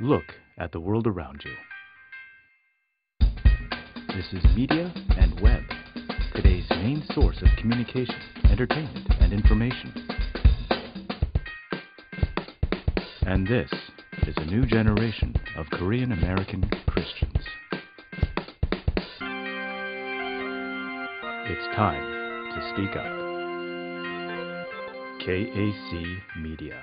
Look at the world around you. This is Media and Web, today's main source of communication, entertainment, and information. And this is a new generation of Korean American Christians. It's time to speak up. KAC Media.